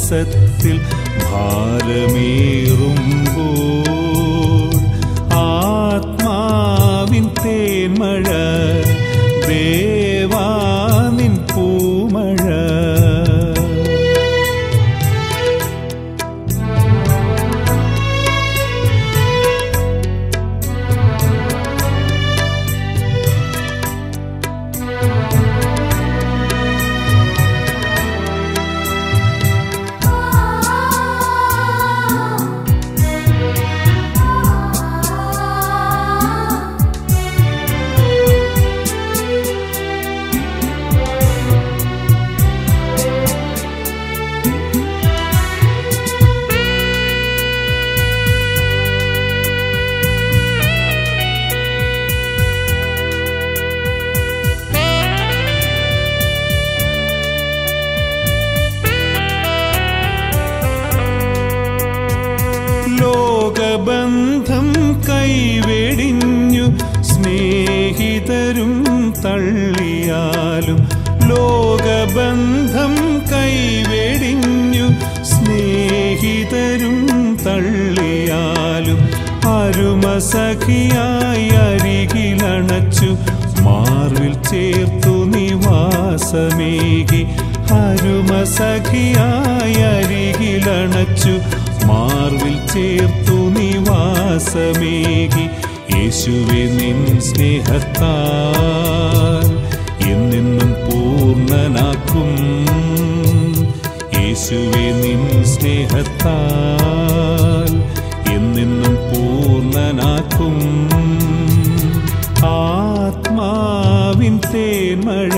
മാനസത്തിൽ ഭാരമേറുമ്പോൾ ആത്മാവിൻ തേന്മഴ കൈവെടിഞ്ഞു സ്നേഹിതരും തള്ളിയാലും ലോകബന്ധം കൈവെടിഞ്ഞു സ്നേഹിതരും തള്ളിയാലും അരുമസഖിയായി അരികിലണച്ചു മാർവിൽ ചേർത്തു നിവാസമേകി അരുമസഖിയായി അരികിലണച്ചു മാർവിൽ ചേർത്തു നിവാസമേകി യേശുവെ നിൻ സ്നേഹത്താൽ എന്നെന്നും പൂർണനാക്കും. യേശുവെ നിൻ സ്നേഹത്താൽ എന്നെന്നും പൂർണനാക്കും. ആത്മാവിൻ തേന്മഴ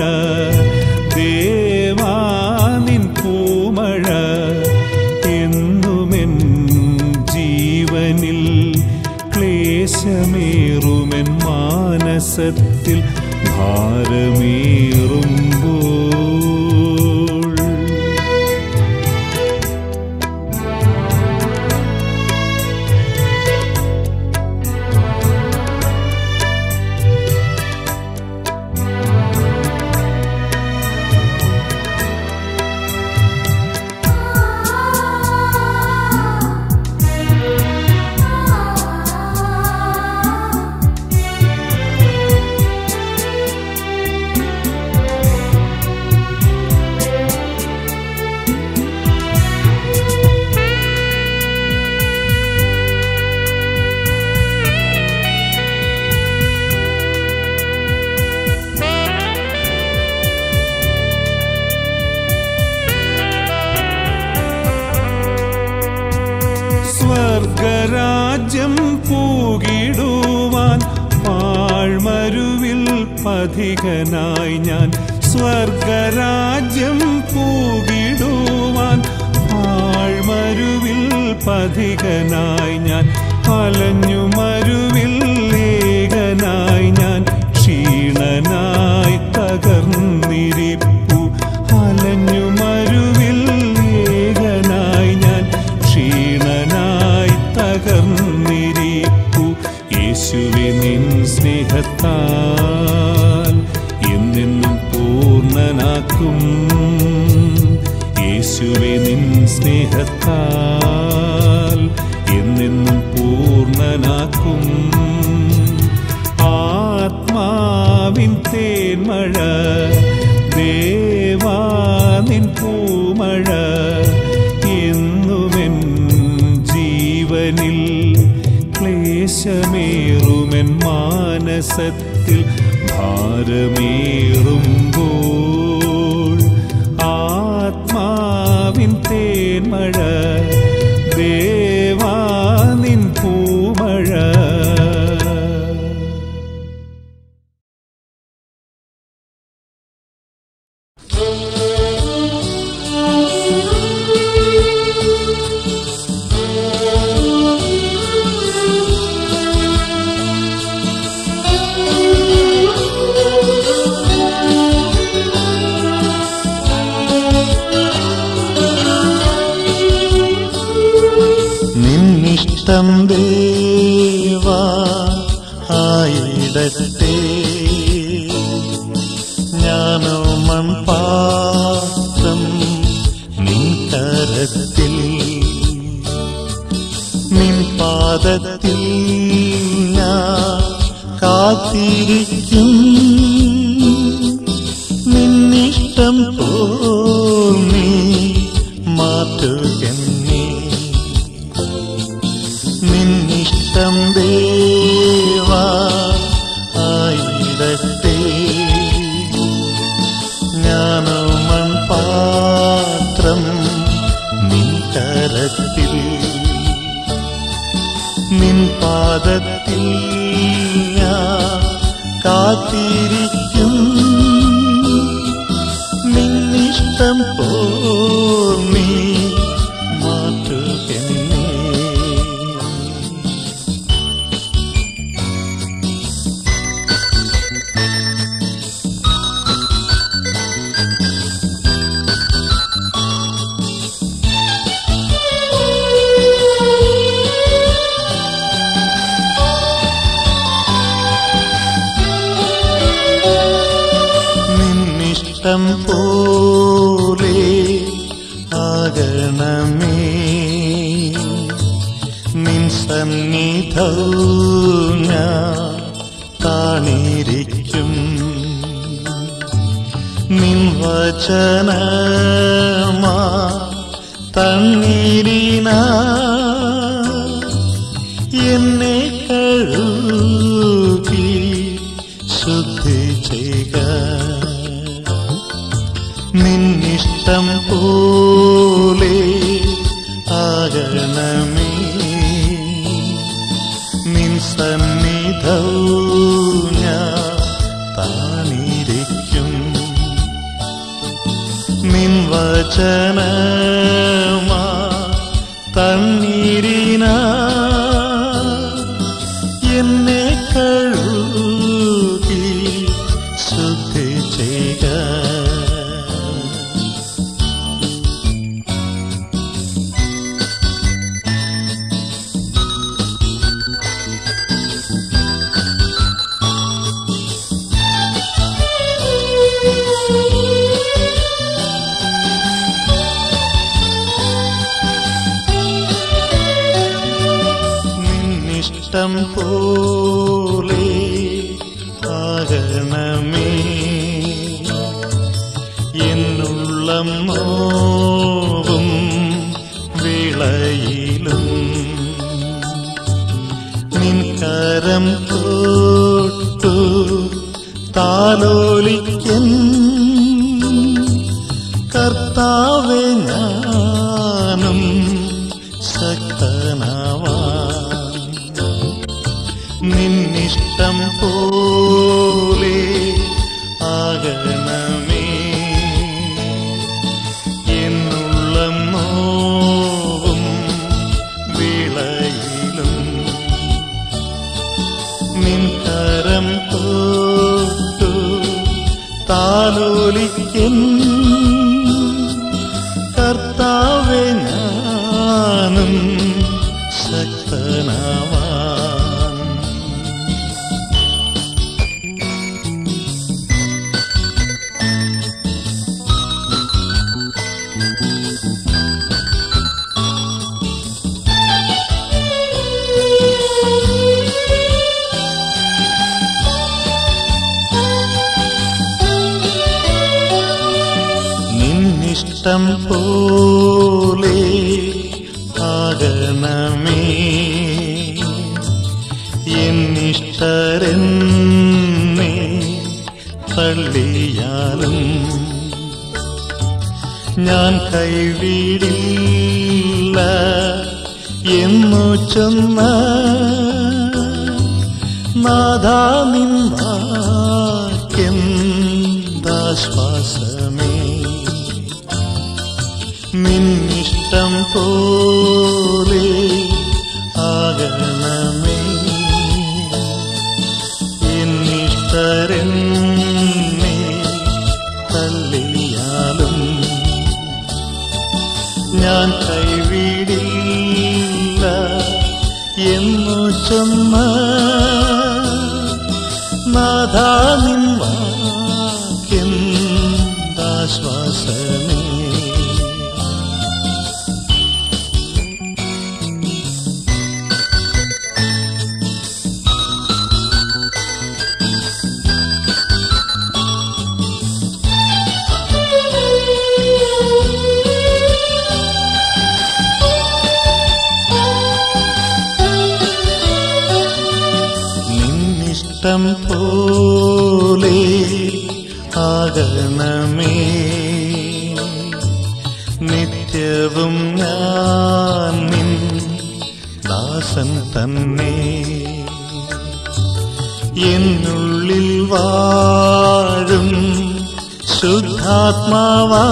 ദേവാനിൻ മാനസത്തിൽ ഭാരമേറുമ്പോൾ പഥികനായി ഞാൻ അലഞ്ഞു മരുവിൽ ലേഖനായി ഞാൻ ക്ഷീണനായി തകർന്നിരിപ്പു. അലഞ്ഞു മരുവിൽ ലേഖനായി ഞാൻ ക്ഷീണനായി തകർന്നിരിപ്പു. യേശുവെ നിൻ സ്നേഹത്താൽ എന്നെന്നും പൂർണനാക്കും. യേശുവെ നിൻ സ്നേഹത്താൽ മാനസത്തിൽ ഭാരമേറുമ്പോൾ ആത്മാവിൻ തേന്മഴ Oh. தண்ணீரினா இஷ்டம் போலே ஆகணமே என்னுள்ளம் நோ ഞാൻ കൈവിടില്ല. എന്നു ചൊന്ന നാഥാ ശുദ്ധാത്മാവാ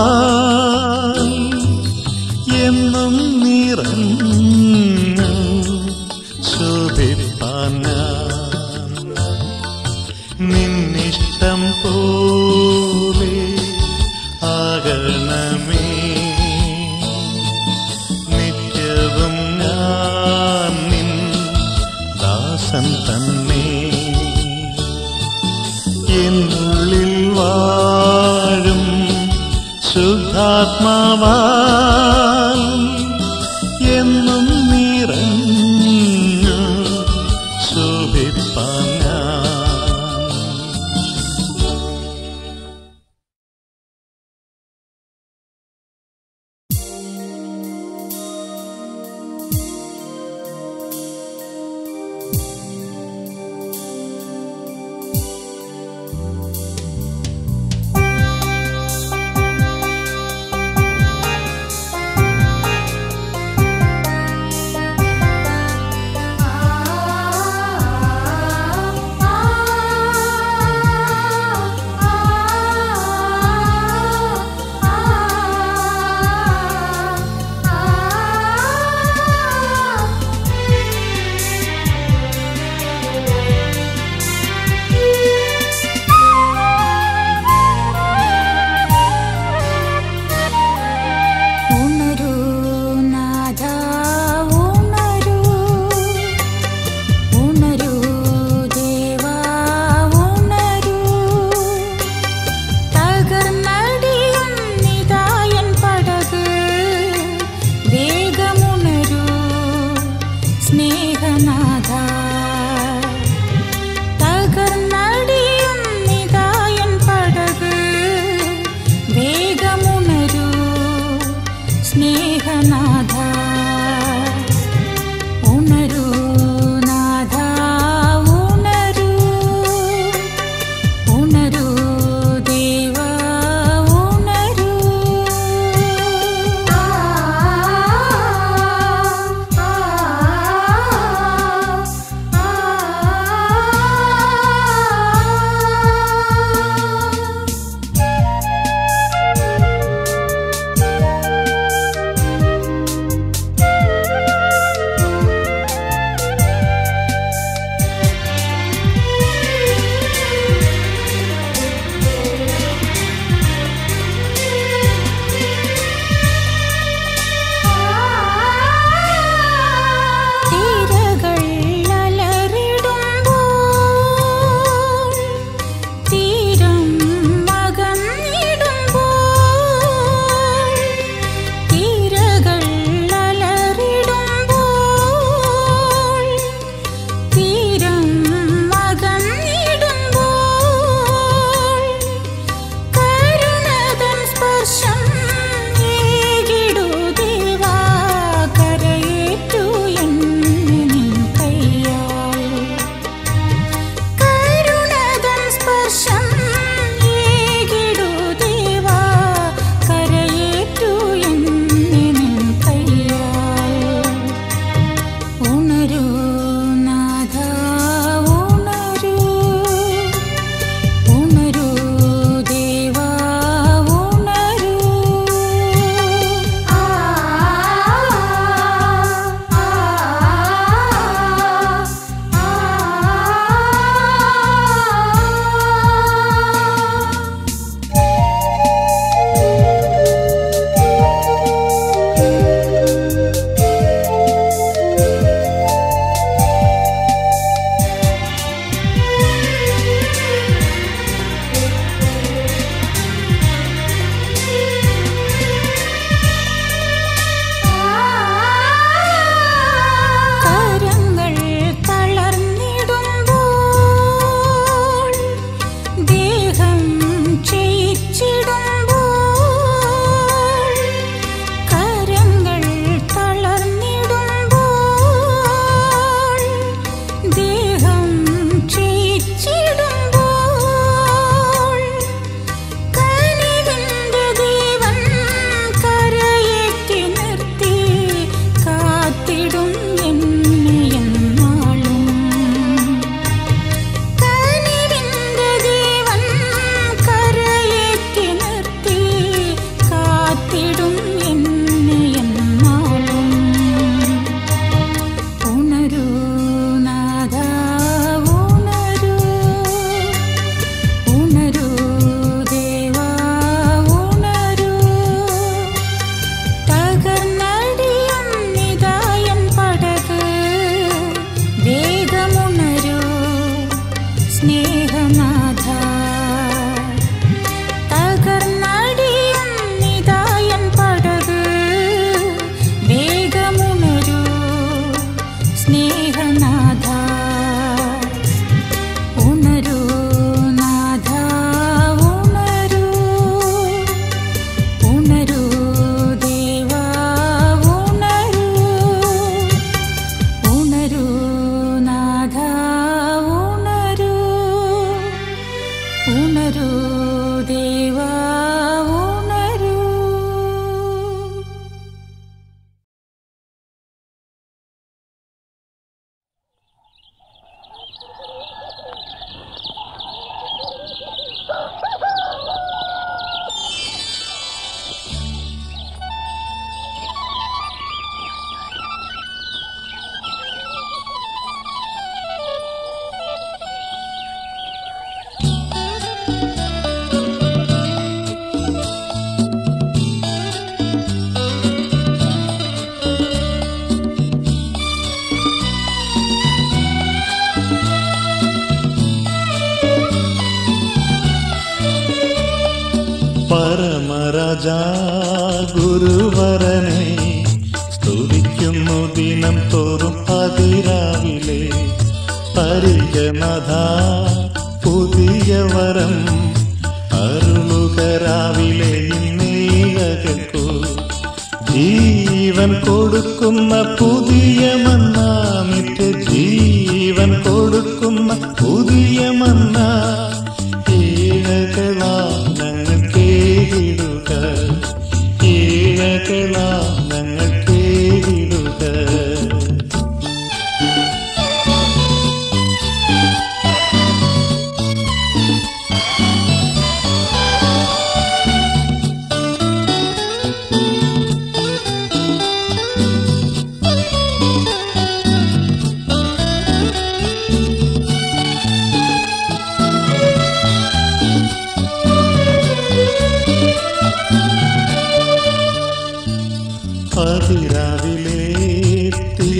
പരമരാജാ ഗുരുവരനെ സ്തുതിക്കുന്നു ദിനം തോറും അതിരാവിലെ. പരിജനഥ പുതിയ വരം അരുളുകരാവിലെ ഇന്നേകൾക്കു ജീവൻ കൊടുക്കുന്ന പുതിയ മന്ന ജീവൻ കൊടുക്കുന്ന പുതിയ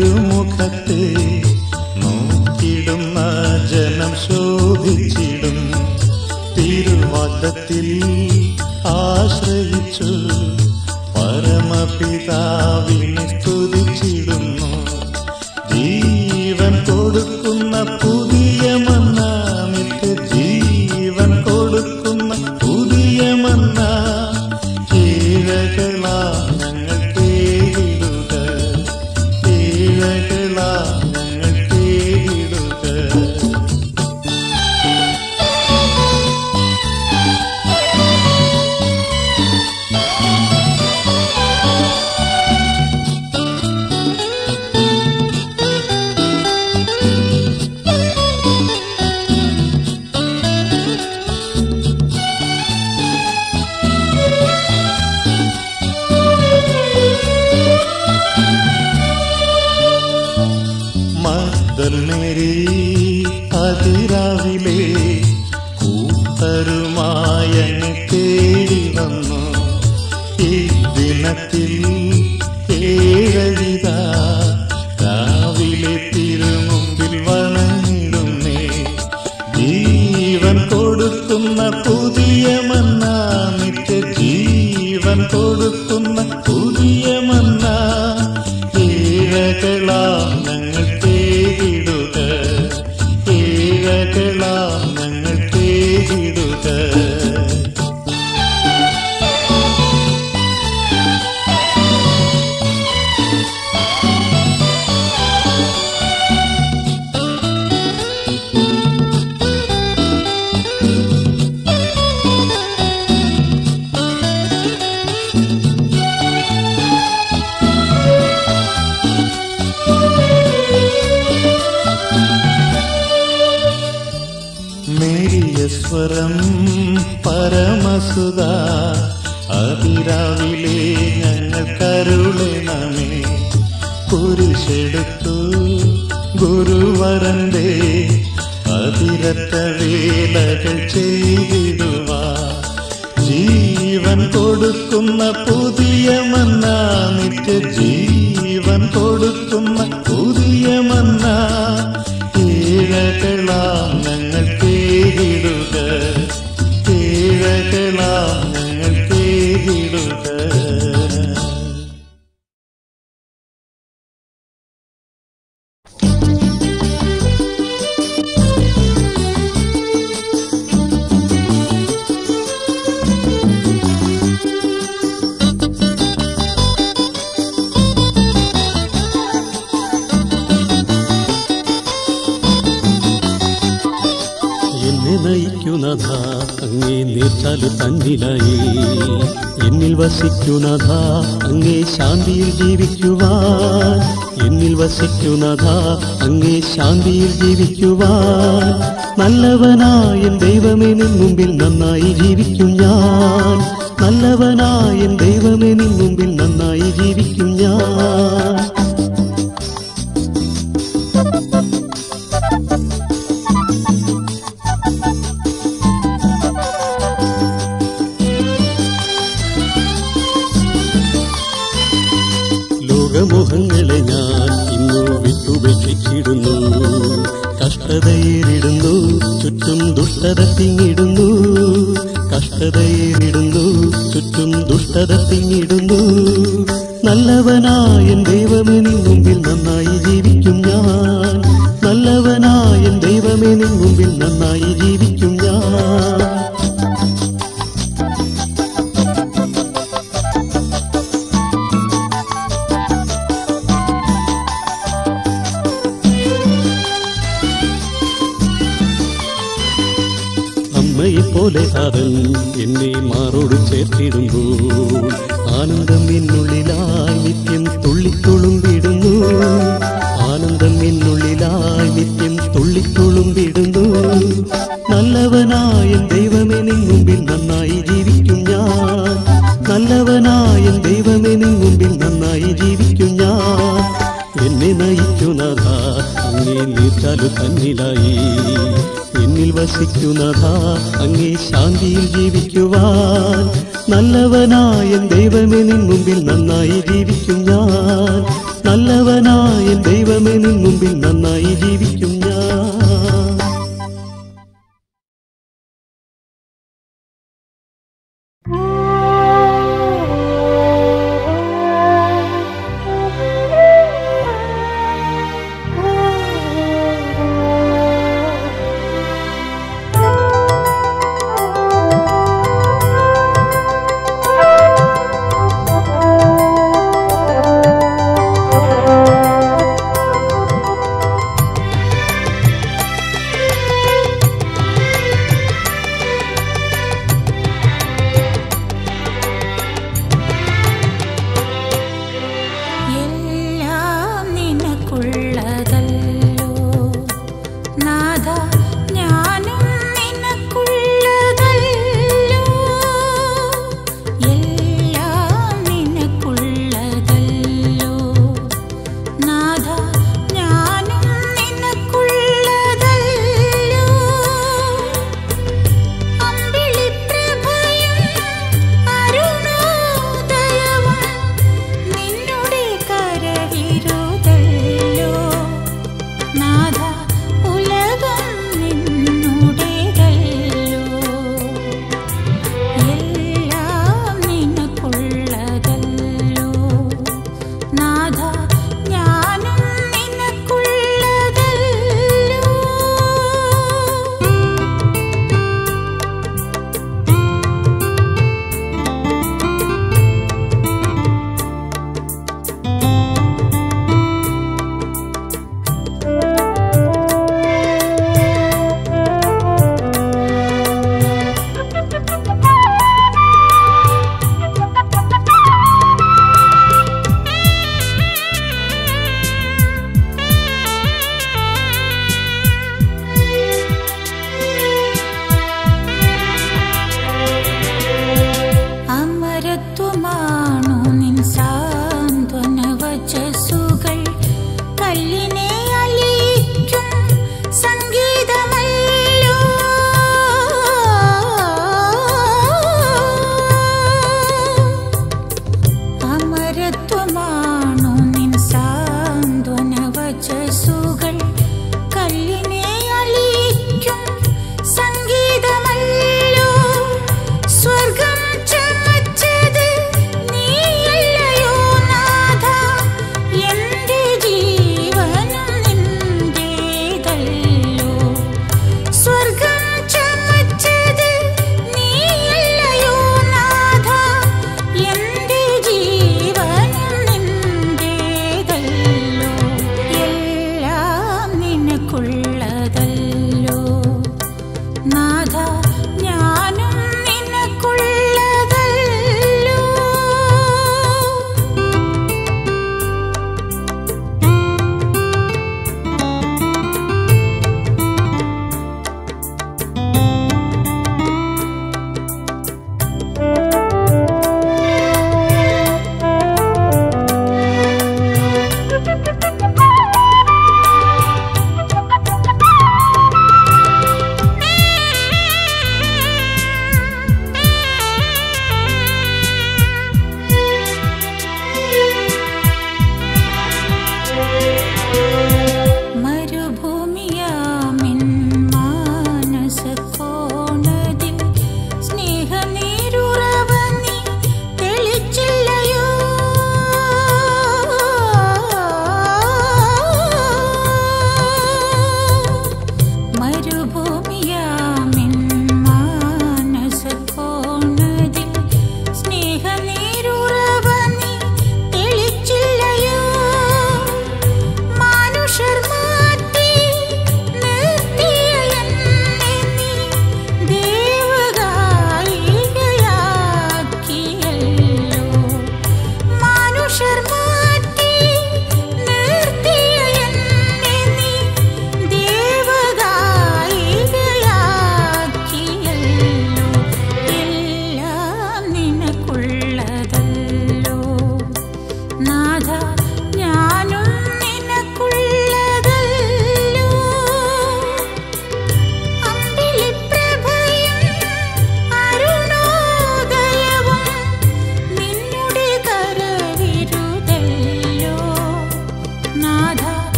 തിരുമുഖത്തെ മർദ്ദനേരി അതിരാവിലെ കൂട്ടരുമായ തേടി വന്നു. ഈ ദിനത്തിൽ സ്വരം പരമസുത അതിരാവിലെ ഞങ്ങൾ കരുളണമേ കുരിശെടുത്തു ഗുരുവരന്റെ അതിരത്ത വേലകൾ ചെയ്തിടുക ജീവൻ കൊടുക്കുന്ന പുതിയ മന്ന നിത്യ നയിക്കുന്നഥ അങ്ങേ നീർച്ചാലു തന്നിലായി. എന്നിൽ വസിക്കുന്നതാ അങ്ങേ ശാന്തിയിൽ ജീവിക്കുവാൻ. എന്നിൽ വസിക്കുന്നതാ അങ്ങേ ശാന്തിയിൽ ജീവിക്കുവാൻ. നല്ലവനായ ദൈവമേ നിൻ മുമ്പിൽ നന്നായി ജീവിക്കും ഞാൻ. നല്ലവനായ ദൈവമേ നിൻ മുമ്പിൽ നന്നായി ജീവിക്കും ഞാൻ. എന്നെ മാറോട് ചേർത്തിടുമ്പോൾ ആനന്ദം എന്നുള്ളിലായി നിത്യം തുള്ളിത്തുളുമ്പിടുന്നു. ആനന്ദം എന്നുള്ളിലായി നിത്യം തുള്ളിത്തുളുമ്പിടുന്നു. നല്ലവനായ ദൈവമെനി മുമ്പിൽ നന്നായി ജീവിക്കും ഞാൻ. നല്ലവനായ ദൈവമെനി മുമ്പിൽ നന്നായി ജീവിക്കും ഞാൻ. എന്നെ നയിക്കുന്ന നീ തന്നിലായി. വസിക്കുന്നത. അങ്ങേ ശാന്തിയിൽ ജീവിക്കുവാൻ നല്ലവനായ ദൈവമേ നിൻ മുമ്പിൽ നന്നായി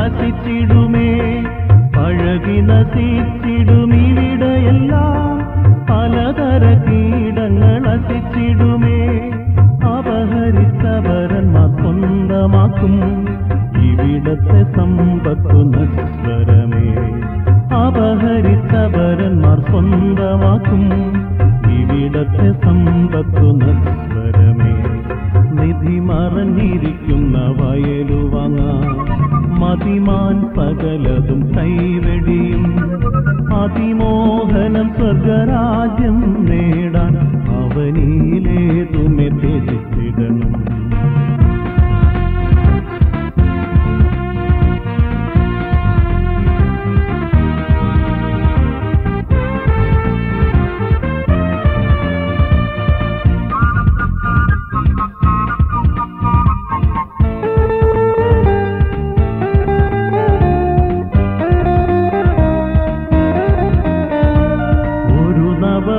നസിത്തിടുമേ പഴകി നസിത്തിടുമിവിടെയെല്ലാം പലതര കീടങ്ങൾ നസിച്ചിടുമേ അപഹരിച്ചവരന്മാർ സ്വന്തമാക്കും. ഇവിടത്തെ സമ്പത്തു നശ്വരമേ. അപഹരിച്ചവരന്മാർ സ്വന്തമാക്കും. ഇവിടത്തെ സമ്പത്തു നശ്വരം നിധി മറഞ്ഞിരിക്കുന്ന വയലുവങ്ങ മതിമാൻ പകലതും കൈവെടിയും. അതിമോഹനം സ്വർഗരാജ്യം നേടാൻ അവനിലേതുമെ ത്യജിച്ചിടണം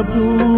I do